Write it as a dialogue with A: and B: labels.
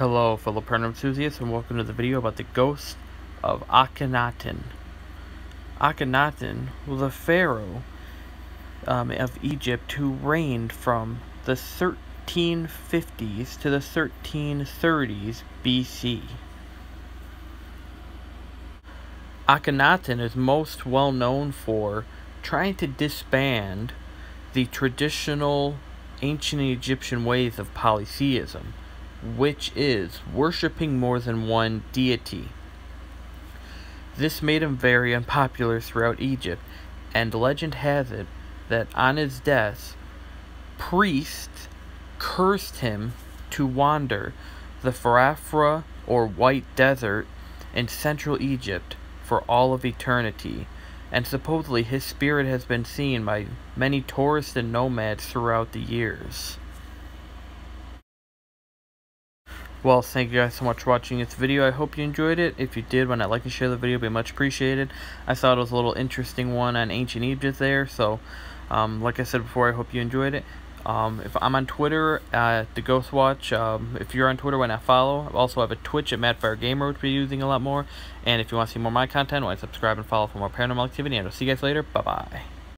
A: Hello fellow paranormal enthusiasts and welcome to the video about the ghost of Akhenaten. Akhenaten was a pharaoh um, of Egypt who reigned from the 1350s to the 1330s BC. Akhenaten is most well known for trying to disband the traditional ancient Egyptian ways of polytheism which is worshipping more than one deity. This made him very unpopular throughout Egypt, and legend has it that on his death, priests cursed him to wander the Farafra or White Desert in central Egypt for all of eternity, and supposedly his spirit has been seen by many tourists and nomads throughout the years. Well, thank you guys so much for watching this video. I hope you enjoyed it. If you did, why not like and share the video, be much appreciated. I thought it was a little interesting one on ancient Egypt there, so um, like I said before, I hope you enjoyed it. Um, if I'm on Twitter at the Ghost Watch, um, if you're on Twitter, why not follow? I also have a Twitch at Madfire Gamer, which we're using a lot more. And if you want to see more of my content, why not subscribe and follow for more paranormal activity. And I'll see you guys later. Bye bye.